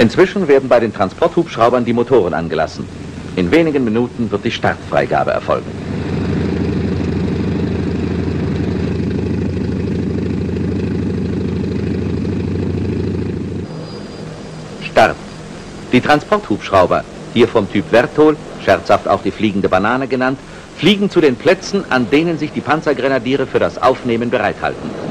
Inzwischen werden bei den Transporthubschraubern die Motoren angelassen. In wenigen Minuten wird die Startfreigabe erfolgen. Start. Die Transporthubschrauber, hier vom Typ Vertol, scherzhaft auch die fliegende Banane genannt, fliegen zu den Plätzen, an denen sich die Panzergrenadiere für das Aufnehmen bereithalten.